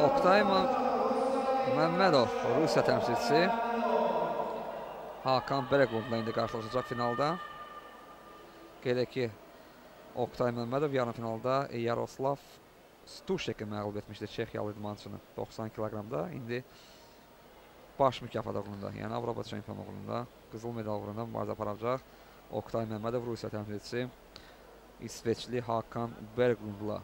Oktay Məmmədov, Rusiya təmsilçisi. Hakan Berequndla indi qarşılaşacaq finalda. Qeyd ki, Oktay Məmmədov yarım finalda Yaroslav Stuşeki məğlub etmişdi Çexiyalı idmançını 90 kiloqramda. İndi baş mükafat uğrunda, yəni Avropa çempionu uğrunda qızıl medal uğrunda mübarizə aparacaq. Oktay Məmmədov Rusiya təmsilçisi İsveçli Hakan Berglundla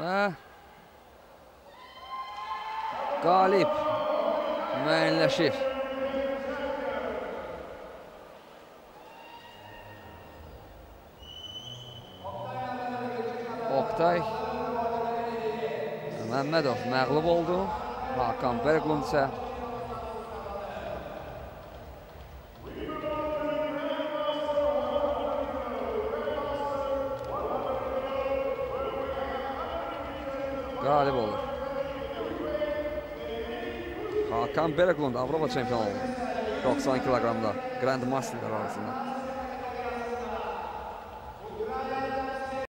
və qalib müəyyənləşir. Oktay Məmmədov məğlub oldu. Hakan Berglund isə qalib olur. Hakan Berglund Avropa çempionu oldu. 90 kiloqramda Grand Masterlər arasında.